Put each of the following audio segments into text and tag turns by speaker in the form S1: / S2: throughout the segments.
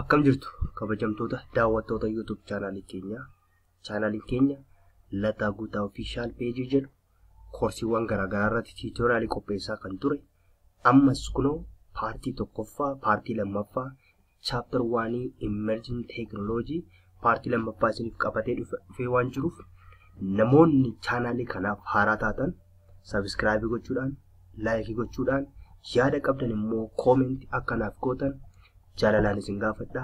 S1: Akkam jirtu kabajamtoota daawwattoota YouTube chaanaalii keenyaa. Chaanaaliin keenya Lataa Guutaa Official Page jedhu koorsiiwwan garaagaraa irratti tiitoriyaalii qopheessaa kan ture. Ammas kunoo paartii tokkoffaa, paartii lammaffaa, chaaptar waanii Emerging Technology paartii lammaffaa isiniif qabatee dhufee waan jiruuf namoonni chaanaalii kanaaf haaraa taatan sabiskiraabii gochuudhaan, laayikii gochuudhaan, yaada qabdan immoo koomentii akkanaaf gootan jaalalaan isin gaafadha.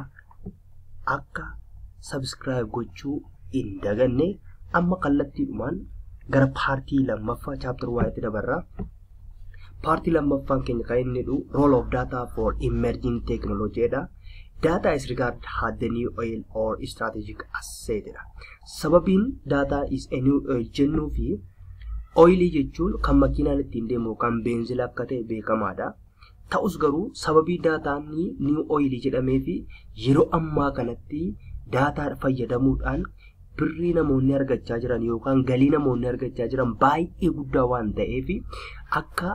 S1: Akka sabiskiraayib gochuu hin daganne amma kallattiidhumaan gara paartii lammaffaa chaaptar waaniitti dabarraa. Paartii lammaffaan keenya kan inni jedhu role of data for emerging technology dha. Data is regarded as the new oil or strategic asset dha. Sababiin data is a new oil jennuu fi oilii jechuun kan makiinaan ittiin deemu kan beenzila akka ta'e beekamaadha. Ta'us garuu sababii daataan new oilii jedhamee fi yeroo ammaa kanatti daataa fayyadamuudhaan birrii namoonni argachaa jiran yookaan galii namoonni argachaa jiran baay'ee guddaa waan ta'eef akka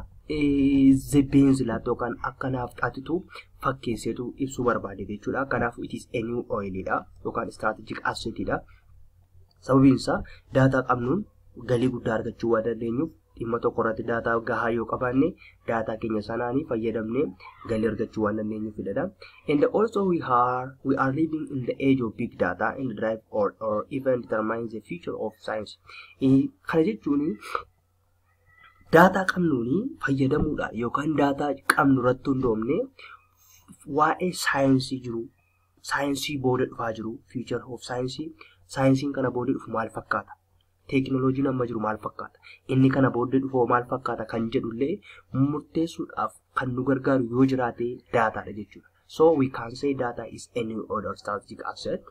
S1: beenzilaatti yookaan akka naafxaatitu fakkeesseetu ibsuu barbaade jechuudha. Kanaaf it is a new oilidha yookaan strategic assetidha. Sababiin isaa daataa qabnuun galii guddaa argachuu waan dandeenyuuf dhimma tokko irratti daataa gahaa yoo qabaanne daataa keenya sanaanii fayyadamnee galii argachuu waan dandeenyuufidha. And also we are we are living in the age of big data and drive or, or even determines the future of science. Kana jechuun daataa qabnuuni fayyadamuudhaan yookaan daataa qabnu irratti hundoofne waa'ee saayinsii jiru saayinsii booda dhufaa jiru future of saayinsii saayinsiin kana booda dhufu maal fakkaata teekinooloojiin amma jiru maal fakkaata inni kana booda dhufu maal fakkaata kan jedhullee murteessuudhaaf kan nu gargaaru yoo jiraate daataadha jechuudha so we can say data is a new order strategic asset.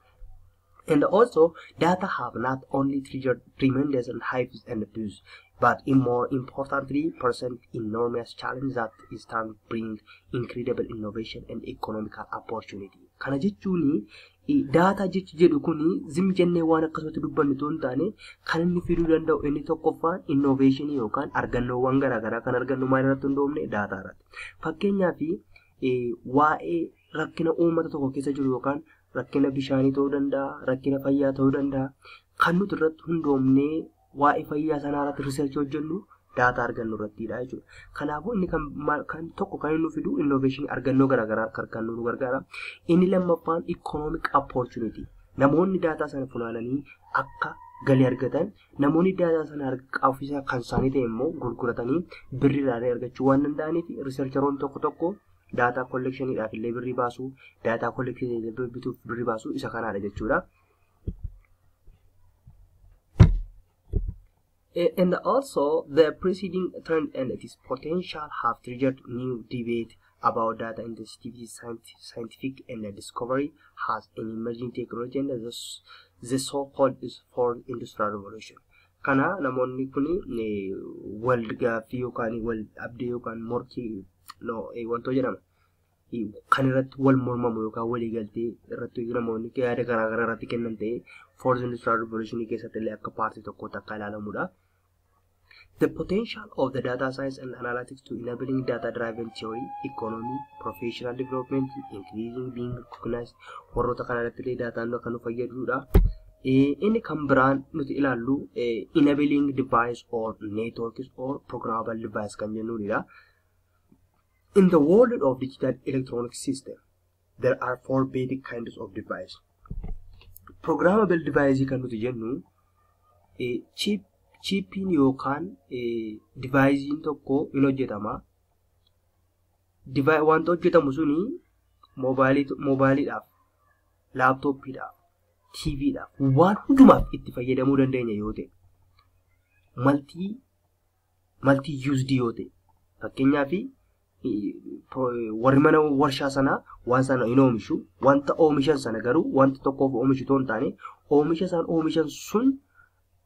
S1: And also data have not only triggered tremendous hypes and abuse but in more importantly present enormous challenge that is time bring incredible innovation and economical opportunity. Kana jechuuni daataa jechi jedhu kuni zim jennee waan akkasumatti dubbannu hin taane kan inni fiduu danda'u inni tokkoffaan innoveeshinii yookaan argannoowwan garaagaraa kan argannu maal irratti hundoofne daataa irratti. Fakkeenyaaf waa'ee rakkina uummata tokko keessa jiru yookaan rakkina bishaanii ta'uu danda'a rakkina fayyaa ta'uu danda'a kan nuti irratti hundoofnee waa'ee fayyaa sanaa irratti riisarchii hojjennu daataa argannu irrattidha jechuudha. Kanaafuu inni kan tokko kan inni fidu innoveeshinii argannoo garaagaraa kan nu gargaara. Inni lammaffaan ikoonoomik opportunity. Namoonni daataa sana funaananii akka galii argatan namoonni daataa sana ofiisaa kan isaanii ta'e immoo gurguratanii birrii irraa argachuu waan danda'aniif riisarcharoonni tokko tokko daataa kolleekshiniidhaaf illee birrii baasuu daataa kolleekshiniidhaaf bituuf birrii baasuu isa kanaadha jechuudha. And also the preceding trend and its potential have triggered new debate about data intensity scientific and discovery has an emerging technology and the, the so-called fourth industrial revolution. Kana namoonni kun wal gaaffii yookaan wal abdii yookaan morkii wantoo jedhama. Kan irratti wal mormamu yookaan walii galtee irratti namoonni yaada garaagaraa irratti kennan ta'ee fourth industrial revolution keessatti illee akka paartii tokkootti akka ilaalamudha. The potential of the data science and analytics to enabling data-driven theory, economy, professional development, increasing being recognized warroota kana irratti illee daataan kan nu fayyadudha. Inni kan biraan nuti ilaallu enabling device or networks or programmable device kan jennudha. In the world of digital electronic system, there are four basic kinds of device. Programmable device kan nuti jennu chip chiippiin yookaan divaayiziin tokko in hojjetama. Wanta hojjetamu suni moobaayiliidhaaf, laaptooppiidhaaf, tiiviidhaaf waan hundumaaf itti fayyadamuu dandeenya yoo ta'e maltii maltii yuuzdii yoo ta'e fakkeenyaaf warri mana warshaa sanaa waan sana hin oomishu wanta oomishan sana garuu wanta tokkoof oomishu otoo hin taane oomisha isaan oomishan sun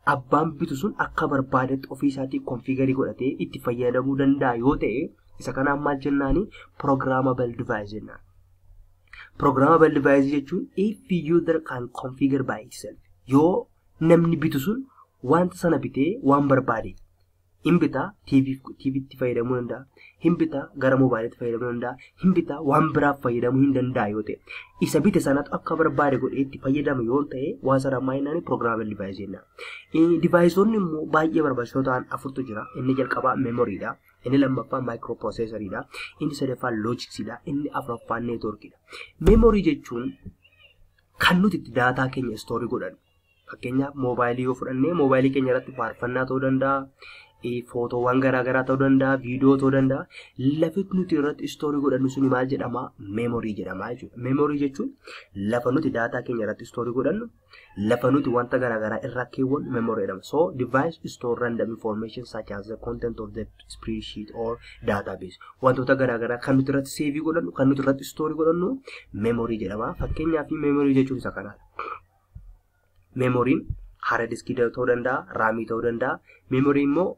S1: abbaan bitu sun akka barbaadetti ofiisaatii konfigarii godhatee itti fayyadamuu danda'a yoo ta'e isa kanaan maal jennaani programmable device jennaan. Programmable device jechuun if user can configure by itself. Yoo namni bitu sun wanta sana bitee waan barbaade hin bitaa tiiviitti fayyadamuu danda'a. Hin bitaa gara moobaayiliitti fayyadamuu danda'a. Hin bitaa waan biraaf fayyadamuu hin danda'a yoo ta'e. Isa bite sanatu akka barbaade godhee itti fayyadamu yoo ta'e waan sana maayinaan piroogiraamii divaayizii jenna. Divaayizoonni immoo baay'ee barbaachisoo ta'an afurtu jira. Inni jalqabaa meemoriidha. Inni lammaffaa maayikiroopiroosesariidha. Inni sadaffaa loojiksiidha. Inni afuraffaa neetwoorkiidha. Meemorii jechuun kan nuti itti daataa keenya istoorii godhannu. Fakkeenyaaf moobaayilii yoo fudhannee moobaayilii keenya irratti faarfannaa ta'uu danda'a. Footoowwan garaagaraa ta'uu danda'a. Viidiyoo ta'uu danda'a. Lafi nuti irratti istoorii godhannu suni maal jedhama? Meemorii jedhama jechuudha. Meemorii jechuun lafa nuti daataa keenya irratti istoorii godhannu lafa nuti wanta garaagaraa irraa keewwannu meemorii jedhama. So device store random information such as the content of the spreadsheet or database. Wantoota garaagaraa kan nuti irratti seevii godhannu kan nuti irratti istoorii godhannu meemorii jedhama. Fakkeenyaaf meemorii jechuun isa kanaadha. Meemoriin haara diskii ta'uu danda'a, raamii ta'uu danda'a. Meemoriin immoo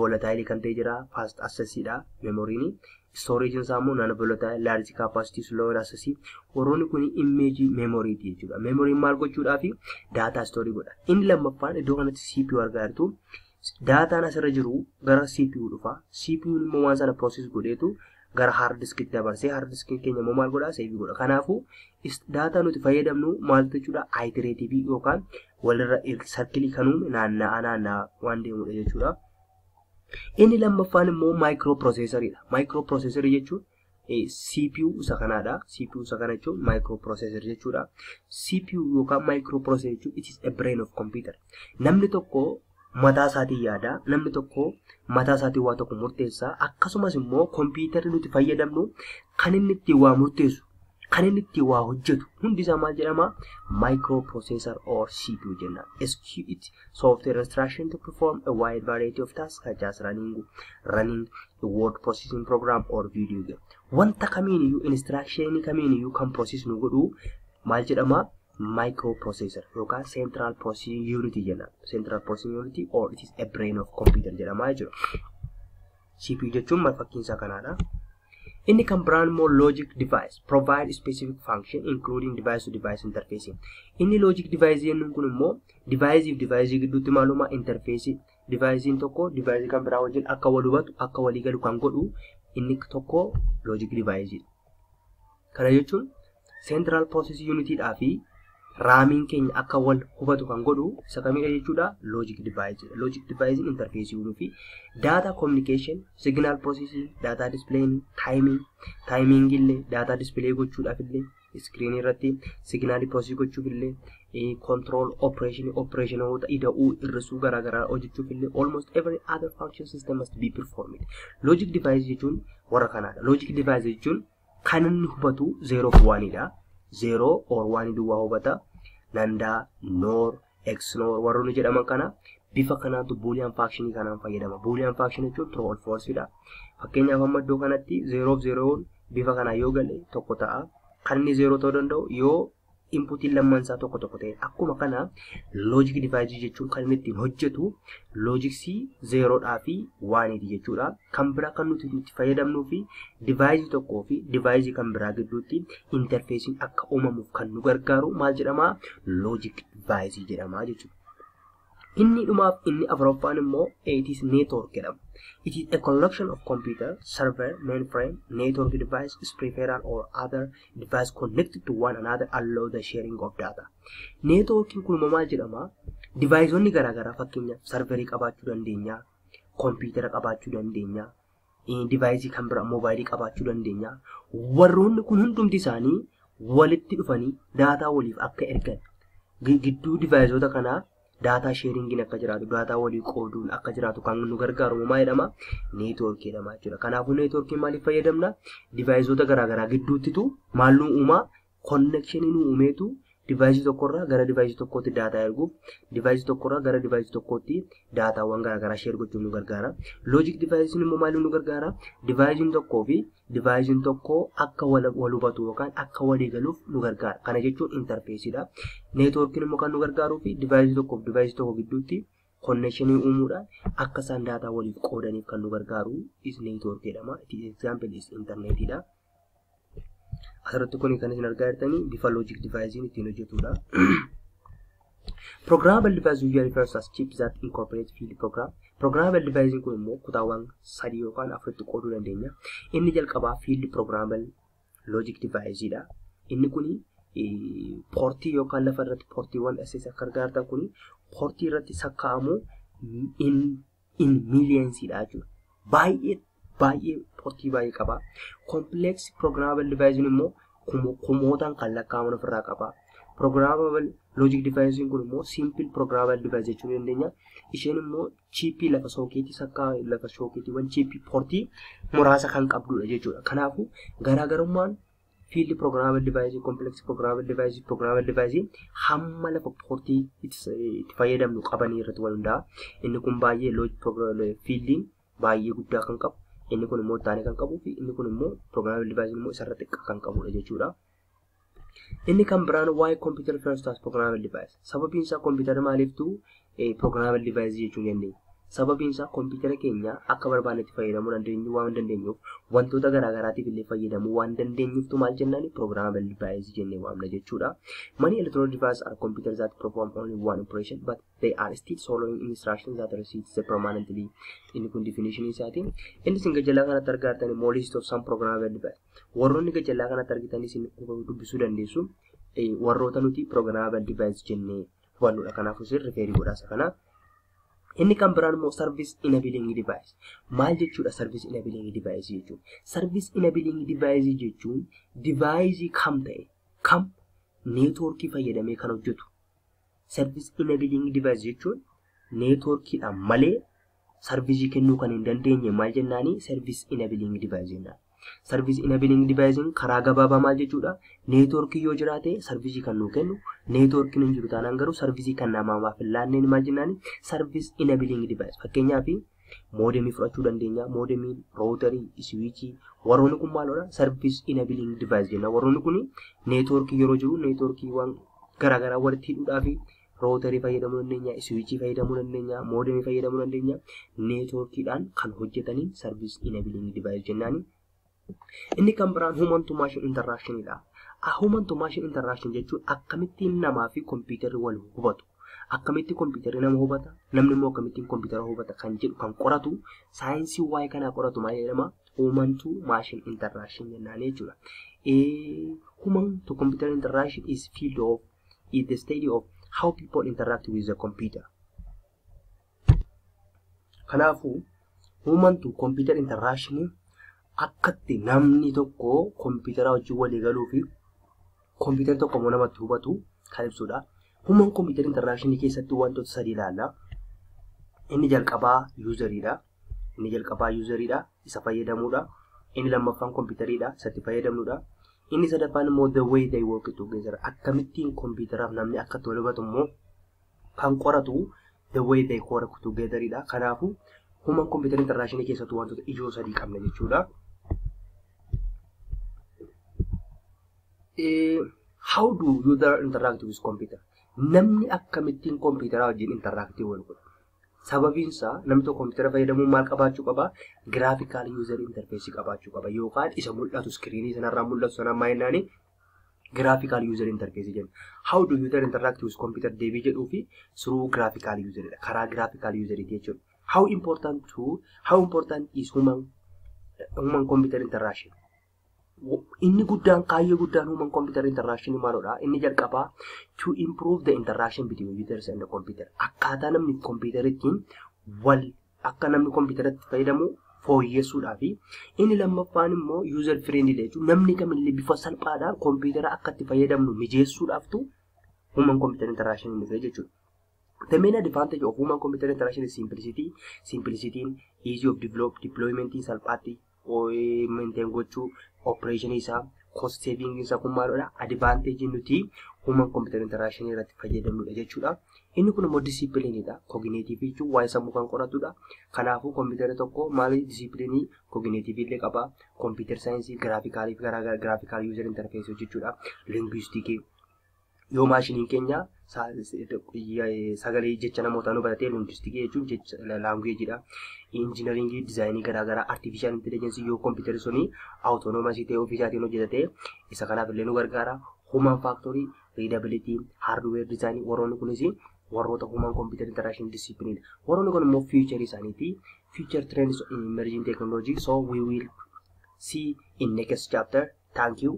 S1: voolataayilii kan ta'e jira, faast assesiidha meemoriin. Stooreejiin isaa immoo naannoo voolataayil, laarjii kaapaasitii, sloowar assesii. Warroonni kun imeejii meemoriiti jechuudha. Meemoriin maal gochuudhaaf daataa istoorii godha. Inni lammaffaan iddoo kanatti CPU argaa jirtu. Daataan asirra jiru gara CPU dhufa. CPU'n immoo waan sana pirooses godheetu gara haard diskiitti dabarsee haard diskiin keenya immoo maal godhaa seevii godha. Kanaafuu daataa nuti fayyadamnu maal jechuudha aayitireetiivii yookaan walirra sarkilii kan uume naanna'aa naanna'aa waan deemudha jechuudha. Inni lammaffaan immoo maayikiroopiroosesariidha. Maayikiroopiroosesari jechuun CPU isa kanaadha. CPU isa kana jechuun maayikiroopiroosesari jechuudha. CPU yookaan maayikiroopiroosesari jechuun it is a brain of computer. Namni tokko mataa isaatiin yaada namni tokko mataa isaatiin waa tokko murteessaa akkasumas immoo kompiitarri nuti fayyadamnu kan inni ittiin waa murteessu kan inni ittiin waa hojjetu hundi isaa maal jedhama microprocessor or CPU jenna. SQIT software instruction to perform a wide variety of tasks such as running running a word processing program or video game. Wanta kamiiniyyuu instruction kamiiniyyuu kan process nu godhu maal jedhama microprocessor yookaan central processing unit jenna. Central processing unit or it is a brain of computer jedhama jechuudha. CPU jechuun maal fakkiinsaa kanaadha. Biraan immoo logic device provide specific function including device to device interfacing. Inni logic device jennuun kun immoo device fi device gidduutti maaluma interface devicein tokko device kan biraa wajjin akka wal hubatu akka walii galu kan godhu inni tokko logic device. Kana jechuun central processing unitidhaa fi raamiin keenya akka wal hubatu kan godhu isa kamidha jechuudha. Logic device logic device interface uumuu fi data communication signal processing data displaying timing timing illee data display gochuudhaaf illee screen irratti signal process gochuuf illee control operation operationoota ida'uu hir'isuu garaagaraa hojjechuuf illee almost every other function system must be performed. Logic device jechuun warra kanaadha logic device jechuun kan inni hubatu 0 fi 1dha. Zeeroo or waan duwwaa hubata nandaa noor eksnoor warroonni jedhaman kana bifa kanaatu buuliyaan faakshinii kanaan fayyadama. Buuliyaan faakshinii jechuun true or falseidha fakkeenyaaf amma iddoo kanatti zeeroof zeeroon bifa kanaan yoo gale tokko ta'a. Kan inni zeeroo ta'uu danda'u yoo inputiin lamman isaa tokko tokko ta'e akkuma kana loojik divaayizii jechuun kan inni ittiin hojjetu loojiksii zeeroodhaa fi waaniiti jechuudha. Kan biraa kan nuti itti fayyadamnuu fi divaayizii tokkoo fi divaayizii kan biraa gidduutti interfeesiin akka uumamuuf kan nu gargaaru maal jedhamaa loojik divaayizii jedhamaa jechuudha. Inni dhumaaf inni afuraffaan immoo it is network jedhama. It is a collection of computer, server, mainframe, network device, peripheral or other device connected to one another allow the sharing of data. Networking kun maal jedhama? Divaayizonni garaagaraa fakkeenyaaf sarverii qabaachuu dandeenya, kompiitara qabaachuu dandeenya, divaayizii kan biraa moobaayilii qabaachuu dandeenya. Warroonni kun hundumti isaanii walitti dhufanii daataa waliif akka ergan gidduu divaayizota kanaa daataa sheeringiin akka jiraatu daataa walii qooduun akka jiraatu kan nu gargaaru maal jedhama neetwoorkii jedhama jechuudha kanaafuu neetwoorkiin maaliif fayyadamna divaayizota garaagaraa gidduuttitu maal nu uumaa konnekshinii nu uumeetu divaayizii tokkorraa gara divaayizii tokkootti daataa erguuf divaayizii tokkorraa gara divaayizii tokkootti daataawwan garaagaraa sheer gochuuf nu gargaara. Loojik divaayiziin immoo maaliif nu gargaara? Divaayiziin tokkoo fi divaayiziin tokko akka wal hubatu yookaan akka walii galuuf nu gargaara. Kana jechuun intarfeesiidha neetwoorkiin immoo kan nu gargaaruu fi divaayizii tokkoo fi divaayizii tokko gidduutti konnekshinii uumuudhaan akka isaan daataa waliif qoodaniif kan nu gargaaru is neetwoorkii jedhama example is intarneetiidha. Asirratti kun kan isin argaa jirtanii bifa loojik divaayiziin ittiin hojjetudha. Programmable device usually refers as chips that incorporate field program. Programmable device kun immoo kutaawwan sadii yookaan afuritti qooduu dandeenya. Inni jalqabaa field programmable logic device dha. Inni kuni poortii yookaan lafa irratti poortiiwwan SS akka argaatan kuni poortii irratti sakkaa'amu in in millionsdha jechuudha. Baay'ee baay'ee poortii baay'ee qaba. Complex programmable device immoo kumootaan kan lakkaa'aman ofirraa qaba. Programmable logic device kun immoo simple programmable device jechuu dandeenya. Isheen immoo chiipii lafa sookeetii sakkaa lafa sookeetiiwwan chiipii poortii muraasa kan qabdudha jechuudha. Kanaafuu garaagarummaan field programmable device, complex programmable device, programmable device hamma lafa poortii itti fayyadamnu qabanii irratti wal hunda'a. Inni kun baay'ee logic fieldiin baay'ee guddaa kan qabu. Inni kun immoo taanee kan qabuu fi inni kun immoo programmable device immoo isarra xiqqaa kan qabudha jechuudha. Inni kan biraan waa'ee computer first as programmable device. Sababiin isaa computer maaliiftuu programmable device jechuu dandeenya. Sababiin isaa computer keenya akka barbaannetti fayyadamuu dandeenyu waan dandeenyuuf wantoota garaagaraatiif illee fayyadamuu waan dandeenyuuftu maal jennaan programmable device jennee waamna jechuudha. Many electronic devices are computers that perform only one operation but they are still following instructions that receives permanently. Inni kun definition isaatiin inni isin gajallaa kanatti argattan immoo list of some programmable device. Warroonni gajallaa kanatti argitan isin dubbisuu dandeessu warroota nuti programmable device jennee hubannudha. Kanaafuu isin rifeerii godhaasa kana. Inni kan biraan immoo service enabling device. Maal jechuudha service enabling device jechuun? Service enabling device jechuun device kam ta'e kam neetwoorkii fayyadamee kan hojjetu. Service enabling device jechuun neetwoorkiidhaan malee sarvisii kennuu kan hin dandeenye maal jennaani service enabling device jennaan. Service enabling device karaa gabaabaa maal jechuudha? Neetwoorkii yoo jiraate sarvisii kan nuu kennu, neetwoorkiin hin jiru taanaan garuu sarvisii kan namaaf hin laanneen maal jennaani? Service enabling device. Fakkeenyaaf moodemii fudhachuu dandeenya. Moodemii, rootarii, iswiichii warroonni kun maalidha? Service enabling device jenna. Warroonni kun neetwoorkii yeroo jiru neetwoorkiiwwan garaagaraa walitti hidhuudhaaf rootarii fayyadamuu dandeenya, iswiichii fayyadamuu dandeenya, moodemii fayyadamuu dandeenya. Neetwoorkiidhaan kan hojjetanii service enabling device jennaani. Inni kan biraan human to machine interaction Human to machine interaction jechuun akkamittiin namaa fi kompiitarri wal hubatu. Akkamitti kompiitarri nama hubata, namni immoo akkamittiin kompiitara hubata kan jedhu kan qoratu saayinsii waa'ee kanaa qoratu maal jedhama? Human to machine interaction jennaan jechuudha. Human to computer interaction is field of is the study of how people interact with the computer. Kanaafuu human to computer interaction akkatti namni tokko kompiitara wajjin walii galuu fi kompiitara tokko immoo namatti hubatu kan ibsudha. Human computer interaction keessatti wantoota sadii ilaalla. Inni jalqabaa yuuzariidha. Inni jalqabaa yuuzariidha. Isa fayyadamuudha. Inni lammaffaan kompiitariidha. Isatti fayyadamnuudha. Inni sadaffaan immoo the way they work together. Akkamittiin kompiitaraaf namni akka itti wal hubatu immoo kan qoratu the way they work togetheridha. Kanaafuu human computer interaction keessatti wantoota ijoo sadii qabna jechuudha. How do user interact with computer? Namni akkamittiin kompiitara wajjin interaaktii wal godha sababiin isaa namni tokko kompiitara fayyadamuun maal qabaachuu qaba? Giraafikaal yuuzer interfeesii qabaachuu qaba. Yookaan isa mul'atu iskiriinii sanarraa mul'atu sana ammaa jennaani giraafikaal yuuzer interfeesii jenna. How do user interact with computer deebii jedhuu fi through graphical useridha karaa graphical useriiti jechuudha. How important to how important is human human computer interaction inni guddaan kaayyoo guddaan human computer interaction maalodha inni jalqabaa to improve the interaction between users and the computer akkaataa namni kompiitarittiin wal akka namni kompiitaratti fayyadamu fooyyessuudhaa fi inni lammaffaan immoo user friendly jechuun namni kamillee bifa salphaadhaan kompiitara akka itti fayyadamnu mijeessuudhaaftu human computer interaction inni ta'e jechuudha. The main advantage of human computer interaction is simplicity. Simplicity, easy of develop, deployment salphaatti maintain gochuu operation isaa cost saving isaa kun maalidha advantage nuti human computer interaction irratti fayyadamnudha jechuudha. Inni kun immoo disipiliinidha. Koginiitiivii jechuun waa'ee sammuu kan qoratudha. Kanaafuu kompiitara tokko maali disipiliinii koginiitiivii illee qaba. Kompiitar saayinsii giraafikaalii fi garaagaraa giraafikaal yuuzer interfeesii hojjechuudha. Lingwistikii yoo maashiniin keenya sagalee jecha namoota nu baratee lingwistikii jechuun jecha laanguweejidha. Injinaringii dizaayinii garaagaraa artiifishaal intelligensii yoo kompiitarri suni awutoonomasii ta'ee ofiisaatiin hojjetate isa kanaaf illee nu gargaara. Human faaktorii, riidabilitii, haardweer dizaayinii warroonni kunis warroota human computer interaction discipline warroonni kun immoo future isaaniiti future trends in emerging technology so we will see in next chapter thank you